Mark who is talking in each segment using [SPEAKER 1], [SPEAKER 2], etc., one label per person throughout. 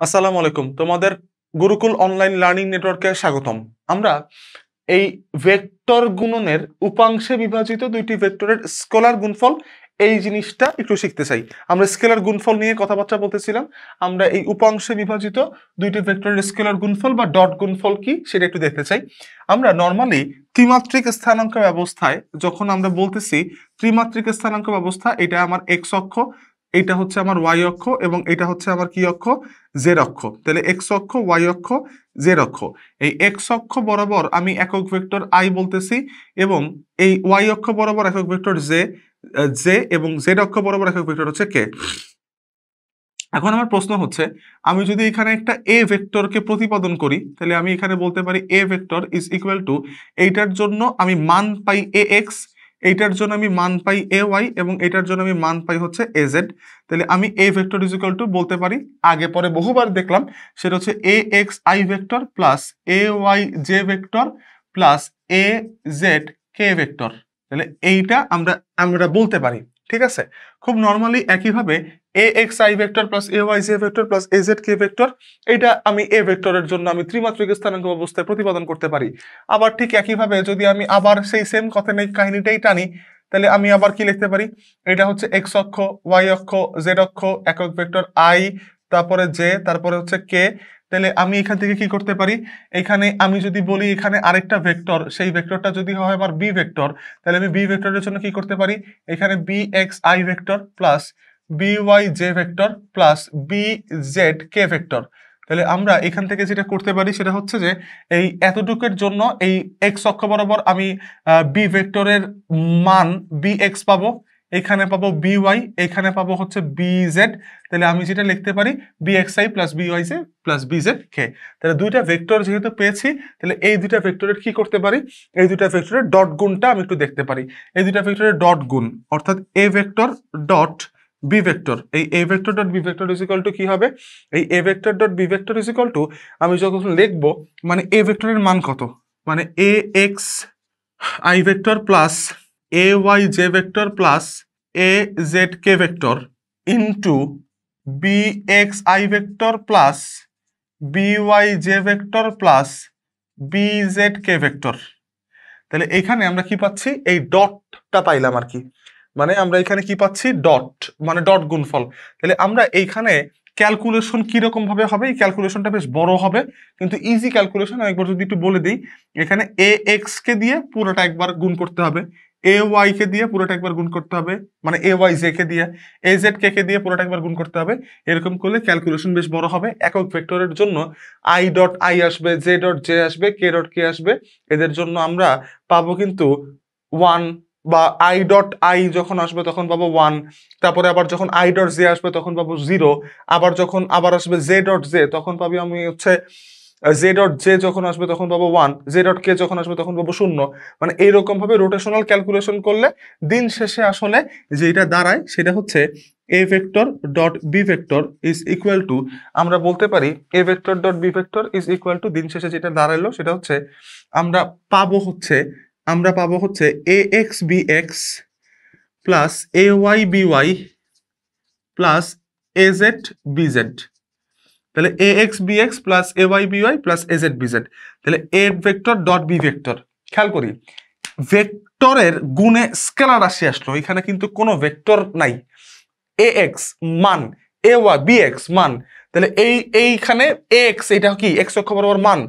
[SPEAKER 1] আসসালামু আলাইকুম। তোমাদের গুরুকুল অনলাইন লার্নিং নেটওয়ার্কে স্বাগতম। আমরা এই ভেক্টর গুণনের উপাংশে বিভাজিত দুইটি ভেক্টরের স্কেলার গুণফল, এই জিনিসটা একটু শিখতে চাই। আমরা স্কেলার গুণফল নিয়ে কথাবার্তা বলতেছিলাম। আমরা এই উপাংশে বিভাজিত দুইটি ভেক্টরের স্কেলার গুণফল বা ডট গুণফল কি সেটা একটু দেখতে চাই। আমরা নর্মালি ত্রিমাত্রিক স্থানাঙ্ক ব্যবস্থায় যখন আমরা বলতেছি ত্রিমাত্রিক স্থানাঙ্ক ব্যবস্থা, এটা আমার এক্স অক্ষ এটা হচ্ছে আমার ওয়াই অক্ষ এবং এটা হচ্ছে আমার কি অক্ষ? জেড অক্ষ। তাহলে এক্স অক্ষ ওয়াই অক্ষ জেড অক্ষ। এই এক্স অক্ষ বরাবর আমি একক ভেক্টর আই বলতেছি এবং এই ওয়াই অক্ষ বরাবর একক ভেক্টর জে জে এবং জেড অক্ষ বরাবর একক ভেক্টর হচ্ছে কে এখন আমার প্রশ্ন হচ্ছে, আমি যদি এখানে একটা এ ভেক্টরকে প্রতিপাদন করি, তাহলে আমি এখানে বলতে পারি A vector is equal to এইটার জন্য আমি মান পাই এ এক্স এইটার জন্য আমি মান পাই এ ওয়াই এবং এটার জন্য আমি মান পাই হচ্ছে এ জেড তাহলে আমি এ ভেক্টর ইজিক্যাল টু বলতে পারি, আগে পরে বহুবার দেখলাম, সেটা হচ্ছে A X I vector plus A Y J vector plus A Z K vector তাহলে এইটা আমরা আমরা বলতে পারি, ঠিক আছে? খুব নর্মালি একইভাবে A X I vector plus A Y J vector plus A Z K vector এটা আমি এ ভেক্টরের জন্য আমি ত্রিমাত্রিক স্থানাঙ্ক অবস্থায় প্রতিপাদন করতে পারি। আবার ঠিক একইভাবে যদি আমি আবার সেই সেম কথা নেই কাহিনীটাই টানি, তাহলে আমি আবার কি লিখতে পারি? এটা হচ্ছে এক্স অক্ষ ওয়াই অক্ষ জেড অক্ষ, একক ভেক্টর আই তারপরে জে তারপরে হচ্ছে কে তাহলে আমি এখান থেকে কি করতে পারি? এখানে আমি যদি বলি এখানে আরেকটা ভেক্টর, সেই ভেক্টরটা যদি হয় আমার বি ভেক্টর তাহলে আমি বি ভেক্টরের জন্য কি করতে পারি? এখানে B X I vector plus B Y J vector plus B Z K vector তাহলে আমরা এখান থেকে যেটা করতে পারি সেটা হচ্ছে যে এই এতটুকুর জন্য এই এক্স অক্ষ বরাবর আমি বি ভেক্টরের মান বি এক্স পাবো। এখানে পাবো বি ওয়াই এখানে পাবো হচ্ছে বি জেড তাহলে আমি যেটা লিখতে পারি B X I plus B Y J plus B Z K তাহলে দুইটা ভেক্টর যেহেতু পেয়েছি, তাহলে এই দুইটা ভেক্টরের কি করতে পারি? এই দুইটা ভেক্টরের ডট গুণটা আমি একটু দেখতে পারি। এই দুইটা ভেক্টরের ডট গুণ, অর্থাৎ A vector dot B vector এই A vector dot B vector is equal to কি হবে? এই A vector dot B vector is equal to আমি যখন লিখব মানে এ ভেক্টরের মান কত? মানে A X I vector plus A Y J vector plus A Z K vector into B X I vector plus B Y J vector plus B Z K vector তাহলে এখানে আমরা কি পাচ্ছি? এই ডটটা পাইলাম আর কি। মানে আমরা এখানে কি পাচ্ছি? ডট মানে ডট গুণফল। তাহলে আমরা এইখানে ক্যালকুলেশন কীরকম ভাবে হবে? এই ক্যালকুলেশনটা বেশ বড় হবে, কিন্তু ইজি ক্যালকুলেশন একবার যদি একটু বলে দিই, এখানে এ এক্স কে দিয়ে পুরোটা একবার গুণ করতে হবে। এ ওয়াই কে দিয়ে পুরোটা একবার গুণ করতে হবে মানে এ ওয়াই জে কে দিয়ে। এ জেড কে কে দিয়ে পুরোটা একবার গুণ করতে হবে, এরকম করলে ক্যালকুলেশন বেশ বড় হবে। একক ভেক্টরের জন্য আই ডট আই আসবে জে ডট জে আসবে কে ডট কে আসবে। এদের জন্য আমরা পাবো কিন্তু ওয়ান বা আই ডট আই যখন আসবে তখন পাবো ওয়ান তারপরে আবার যখন আই ডট জে আসবে তখন পাবো জিরো আবার যখন আবার আসবে জে ডট জে তখন পাবি আমি হচ্ছে জে ডট জে যখন আসবে তখন পাবো ওয়ান জে ডট কে যখন আসবে তখন পাবো শূন্য। মানে এইরকম ভাবে রোটেশনাল ক্যালকুলেশন করলে দিন শেষে আসলে যেটা দাঁড়ায় সেটা হচ্ছে A vector dot B vector is equal to আমরা বলতে পারি A vector dot B vector is equal to দিন শেষে যেটা দাঁড়াইলো সেটা হচ্ছে আমরা পাবো হচ্ছে আমরা পাবো হচ্ছে A X B X plus A Y B Y plus A Z B Z তাহলে A X B X plus A Y B Y plus A Z B Z তাহলে A vector dot B vector খেয়াল করি ভেক্টরের গুণে scalar রাশি আসলো, এখানে কিন্তু কোনো ভেক্টর নাই। এ এক্স মান এ ওয়াই বি এক্স মান। তাহলে এই, এইখানে এ এক্স এটা কি? এক্স অক্ষ বরাবর মান।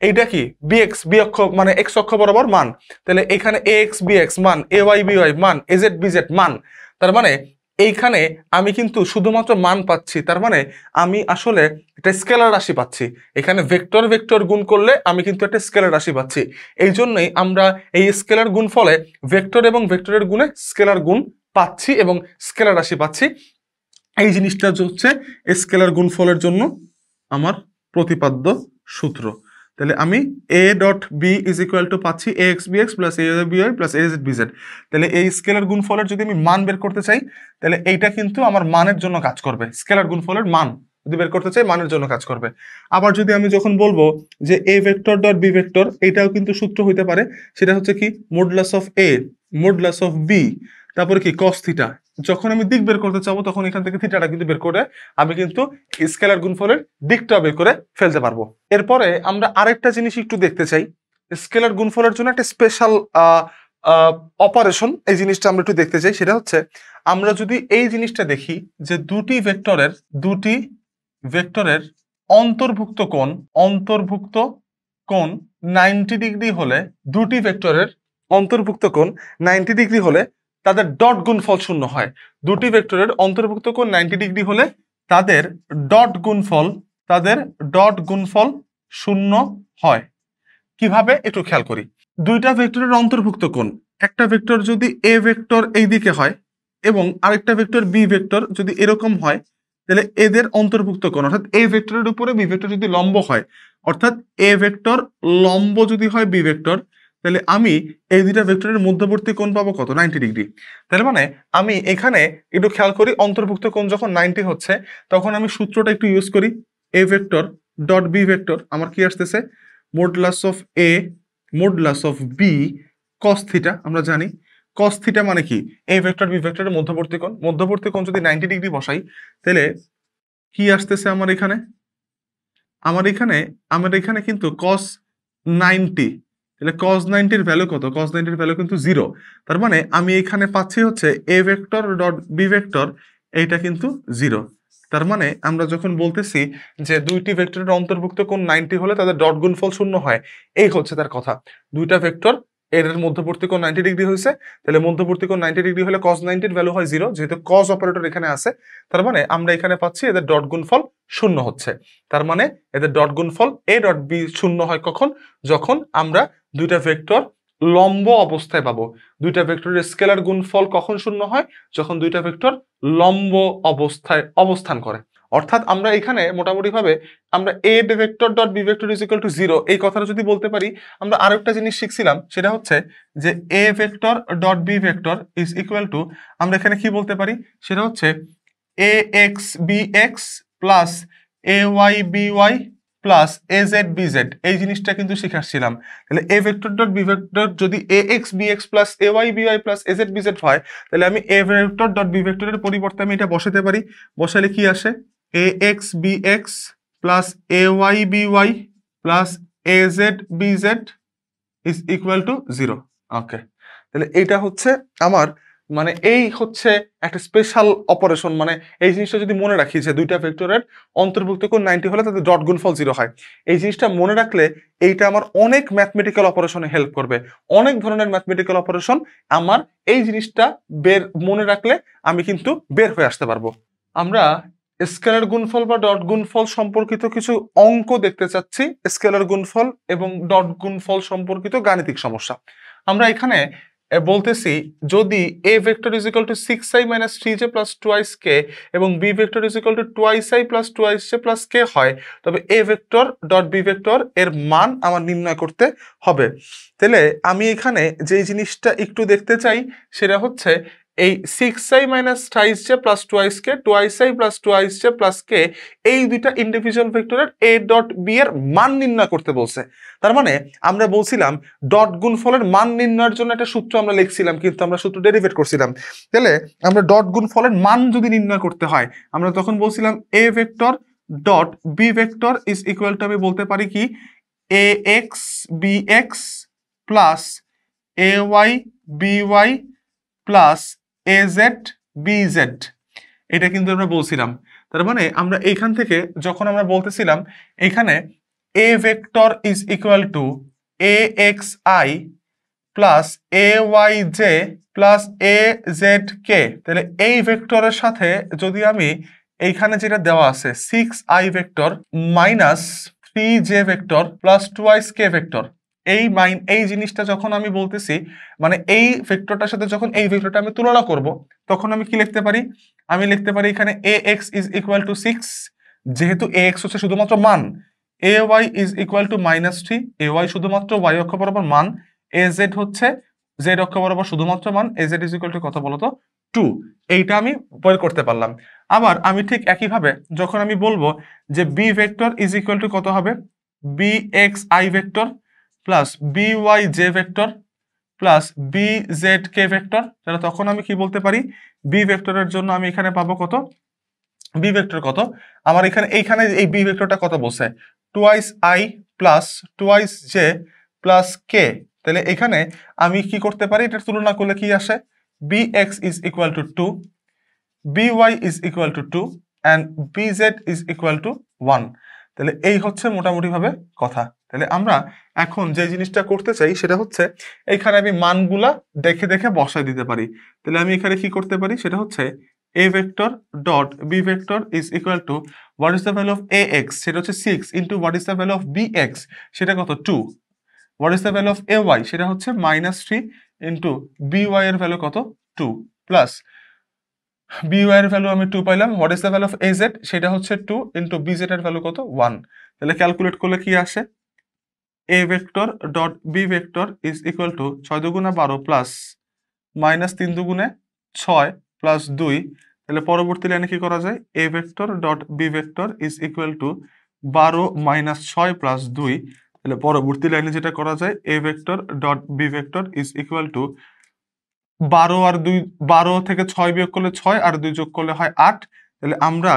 [SPEAKER 1] এইটা কি? বি এক্স বি অক্ষ মানে এক্স অক্ষ বরাবর মান। তাহলে এখানে এ এক্স বি এক্স মান এ ওয়াই বি ওয়াই মান এ জেড বি জেড মান। তার মানে এইখানে আমি কিন্তু শুধুমাত্র মান পাচ্ছি, তার মানে আমি আসলে একটা স্কেলার রাশি পাচ্ছি। এখানে ভেক্টর ভেক্টর গুণ করলে আমি কিন্তু একটা স্কেলার রাশি পাচ্ছি। এই জন্যই আমরা এই স্কেলার গুণ ফলে ভেক্টর এবং ভেক্টরের গুণে স্কেলার গুণ পাচ্ছি এবং স্কেলার রাশি পাচ্ছি। এই জিনিসটা হচ্ছে স্কেলার গুণফলের জন্য আমার প্রতিপাদ্য সূত্র। তাহলে আমি A dot B is equal to পাচ্ছি A X B X plus A B plus A Z B Z তাহলে এই স্কেলার গুণফলের যদি আমি মান বের করতে চাই, তাহলে এইটা কিন্তু আমার মানের জন্য কাজ করবে। স্কেলার গুণফলের মান যদি বের করতে চাই, মানের জন্য কাজ করবে। আবার যদি আমি যখন বলব যে A vector dot B vector এটাও কিন্তু সূত্র হইতে পারে। সেটা হচ্ছে কি modulus of A modulus of B তারপরে কি কস থিটা যখন আমি দিক বের করতে চাবো, তখন এখান থেকে থিটাটা কিন্তু বের করে আমি কিন্তু স্কেলার গুণফলের দিকটা বের করে ফেলতে পারব। এরপরে আমরা আরেকটা জিনিস একটু দেখতে চাই। স্কেলার গুণফলের জন্য একটা স্পেশাল অপারেশন এই জিনিসটা আমরা একটু দেখতে চাই। সেটা হচ্ছে, আমরা যদি এই জিনিসটা দেখি যে দুটি ভেক্টরের দুটি ভেক্টরের অন্তর্ভুক্ত কোণ অন্তর্ভুক্ত কোণ নাইনটি ডিগ্রি হলে, দুটি ভেক্টরের অন্তর্ভুক্ত কোণ নাইনটি ডিগ্রি হলে তাদের ডট গুণফল শূন্য হয়। দুটি ভেক্টরের অন্তর্ভুক্ত কোণ নাইনটি ডিগ্রি হলে তাদের ডট গুণফল তাদের ডট গুণফল শূন্য হয়। কীভাবে? একটু খেয়াল করি। দুইটা ভেক্টরের অন্তর্ভুক্ত কোণ, একটা ভেক্টর যদি এ ভেক্টর এই দিকে হয় এবং আরেকটা ভেক্টর বি ভেক্টর যদি এরকম হয়, তাহলে এদের অন্তর্ভুক্ত কোণ, অর্থাৎ এ ভেক্টরের উপরে বি ভেক্টর যদি লম্ব হয়, অর্থাৎ এ ভেক্টর লম্ব যদি হয় বি ভেক্টর তাহলে আমি এই দুইটা ভেক্টরের মধ্যবর্তী কোণ পাবো কত? নাইনটি ডিগ্রি তাহলে মানে আমি এখানে একটু খেয়াল করি, অন্তর্ভুক্ত কোণ যখন নাইনটি হচ্ছে, তখন আমি সূত্রটা একটু ইউজ করি A vector dot B vector আমার কি আসতেছে? Modulus of A modulus of B cos theta আমরা জানি। কস থিটা মানে কি? এ ভেক্টর বি ভেক্টরের মধ্যবর্তী কোণ। মধ্যবর্তী কোণ যদি নাইনটি ডিগ্রি বসাই, তাহলে কি আসতেছে আমার এখানে? আমার এখানে আমার এখানে কিন্তু কস নাইনটি তাহলে কস নাইনটির ভ্যালু কত? কস নাইনটির ভ্যালু কিন্তু জিরো তার মানে আমি এখানে পাচ্ছি হচ্ছে A vector dot B vector এইটা কিন্তু জিরো তার মানে আমরা যখন বলতেছি যে দুইটি ভেক্টরের অন্তর্ভুক্ত কোন নাইনটি হলে তাদের ডট গুণফল শূন্য হয়, এই হচ্ছে তার কথা। দুইটা ভেক্টর এর মধ্যবর্তী কোণ নাইনটি ডিগ্রি হয়েছে, তাহলে মধ্যবর্তী কোণ নাইনটি ডিগ্রি হলে কস নাইনটির ভ্যালু হয় জিরো যেহেতু কস অপারেটর এখানে আছে। তার মানে আমরা এখানে পাচ্ছি এদের ডট গুণফল শূন্য হচ্ছে। তার মানে এদের ডট গুণফল এ ডট বি শূন্য হয় কখন? যখন আমরা দুইটা ভেক্টর লম্ব অবস্থায় পাবো। দুইটা ভেক্টরের স্কেলার গুণফল কখন শূন্য হয়? যখন দুইটা ভেক্টর লম্ব অবস্থায় অবস্থান করে। অর্থাৎ আমরা এখানে মোটামুটি ভাবে আমরা A vector dot B vector is equal to zero এই কথাটা যদি বলতে পারি, আমরা আরেকটা জিনিস শিখছিলাম, সেটা হচ্ছে যে A vector dot B vector is equal to আমরা এখানে কি বলতে পারি? সেটা হচ্ছে A X B X plus A Y B Y plus A Z B Z এই জিনিসটা কিন্তু শিখাচ্ছিলাম। তাহলে A vector dot B vector যদি A X B X plus A Y B Y plus A Z B Z হয়, তাহলে আমি এ vector dot B ভেক্টরের পরিবর্তে আমি এটা বসাতে পারি। বসালে কি আসে? A X B X plus A Y B Y plus A Z B Z is equal to zero okay তাহলে এইটা হচ্ছে আমার মানে এই হচ্ছে একটা স্পেশাল অপারেশন মানে এই জিনিসটা যদি মনে রাখি যে দুইটা ভেক্টরের অন্তর্ভুক্ত কোন নাইনটি হলে তাদের ডট গুণফল জিরো হয়। এই জিনিসটা মনে রাখলে এইটা আমার অনেক ম্যাথমেটিক্যাল অপারেশনে হেল্প করবে। অনেক ধরনের ম্যাথমেটিক্যাল অপারেশন আমার এই জিনিসটা বের, মনে রাখলে আমি কিন্তু বের হয়ে আসতে পারব। আমরা স্কেলার গুণফল বা ডট গুণফল সম্পর্কিত কিছু অঙ্ক দেখতে চাচ্ছি স্কেলার গুণফল এবং ডট গুণফল সম্পর্কিত গাণিতিক সমস্যা। আমরা এখানে বলতেছি, যদি A vector is equal to six I minus three J plus twice K এবং B vector is equal to twice I plus twice J plus K হয়, তবে A vector dot B vector এর মান আমার নির্ণয় করতে হবে। তাহলে আমি এখানে যেই জিনিসটা একটু দেখতে চাই, সেটা হচ্ছে এই six I minus thrice J plus twice K twice I plus twice J plus K এই দুইটা ইন্ডিভিজুয়াল ভেক্টরের এ ডট বি এর মান নির্ণয় করতে বলছে। তার মানে আমরা বলছিলাম ডট গুণফলের মান নির্ণয়ের জন্য একটা সূত্র আমরা লিখছিলাম, কিন্তু আমরা সূত্র ডেরিভেট করছিলাম। তাহলে আমরা ডট গুণফলের মান যদি নির্ণয় করতে হয়, আমরা তখন বলছিলাম A vector dot B vector is equal to আমি বলতে পারি কি A X B X plus A Y B Y plus A Z B Z এটা কিন্তু আমরা বলছিলাম। তার মানে আমরা এইখান থেকে যখন আমরা বলতেছিলাম, এখানে A vector is equal to A X I plus A Y J plus A Z K তাহলে এই ভেক্টরের সাথে যদি আমি এইখানে যেটা দেওয়া আছে six I vector minus three J vector plus twice K vector এই মাইন এই জিনিসটা যখন আমি বলতেছি মানে এই ভেক্টরটার সাথে যখন এই ভেক্টরটা আমি তুলনা করব, তখন আমি কি লিখতে পারি? আমি লিখতে পারি এখানে A X is equal to six যেহেতু এ এক্স হচ্ছে শুধুমাত্র মান। A Y is equal to minus three A Y শুধুমাত্র ওয়াই অক্ষ বরাবর মান এ জেড হচ্ছে জেড অক্ষ বরাবর শুধুমাত্র মান A Z is equal to কত বলতো? টু এইটা আমি বের করতে পারলাম। আবার আমি ঠিক একইভাবে যখন আমি বলব যে B vector is equal to কত হবে? B X I vector plus B Y J vector plus B Z K vector তাহলে তখন আমি কি বলতে পারি? বি ভেক্টরের জন্য আমি এখানে পাবো কত? বি ভেক্টর কত? আমার এখানে, এইখানে এই বি ভেক্টরটা কত বসে twice I plus twice J plus K তাহলে এখানে আমি কি করতে পারি? এটার তুলনা করলে কি আসে? B X is equal to two B Y is equal to two and B Z is equal to one তাহলে এই হচ্ছে মোটামুটি ভাবে কথা। তাহলে আমরা এখন যে জিনিসটা করতে চাই সেটা হচ্ছে এখানে আমি মানগুলা দেখে দেখে বসায় দিতে পারি। তাহলে আমি এখানে কি করতে পারি? সেটা হচ্ছে vector dot B vector is equal to what is the value of A X সেটা হচ্ছে six into what is the value of B X সেটা কত? Two what is the value of A Y সেটা হচ্ছে minus three into B Y এর value কত? Two plus B Y এর value আমি টু পাইলাম। What is the value of A Z সেটা হচ্ছে টু ইন্টু বি জেড এর ভ্যালু কত? ওয়ান তাহলে ক্যালকুলেট করলে কি আসে? A vector dot B vector is equal to ছয় দুগুণে বারো প্লাস মাইনাস তিন দুগুণে ছয় প্লাস দুই। তাহলে পরবর্তী লাইনে কি করা যায়? A vector dot B vector is equal to বারো মাইনাস ছয় প্লাস দুই। তাহলে পরবর্তী লাইনে যেটা করা যায়? A vector dot B vector is equal to বারো আর দুই, বারো থেকে ছয় বিয়োগ করলে ছয় আর দুই যোগ করলে হয় আট। তাহলে আমরা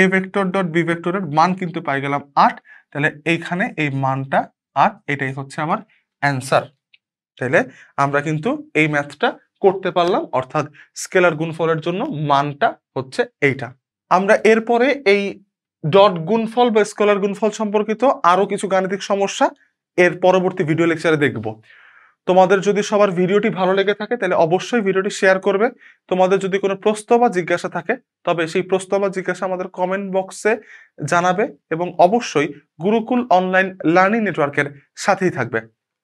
[SPEAKER 1] এ ভেক্টর ডট বি ভেক্টরের মান কিন্তু পাই গেলাম আট। তাহলে এইখানে এই মানটা আট এটাই হচ্ছে আমার অ্যান্সার তাহলে আমরা কিন্তু এই ম্যাথটা করতে পারলাম, অর্থাৎ স্কেলার গুণফলের জন্য মানটা হচ্ছে এইটা। আমরা এরপরে এই ডট গুণফল বা স্কেলার গুণফল সম্পর্কিত আরও কিছু গাণিতিক সমস্যা এর পরবর্তী ভিডিও লেকচারে দেখব। তোমাদের যদি সবার ভিডিওটি ভালো লেগে থাকে, তাহলে অবশ্যই ভিডিওটি শেয়ার করবে। তোমাদের যদি কোনো প্রশ্ন বা জিজ্ঞাসা থাকে, তবে সেই প্রশ্ন বা জিজ্ঞাসা আমাদের কমেন্ট বক্সে জানাবে এবং অবশ্যই গুরুকুল অনলাইন লার্নিং নেটওয়ার্কের সাথেই থাকবে।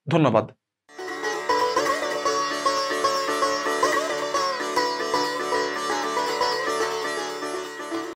[SPEAKER 1] ধন্যবাদ।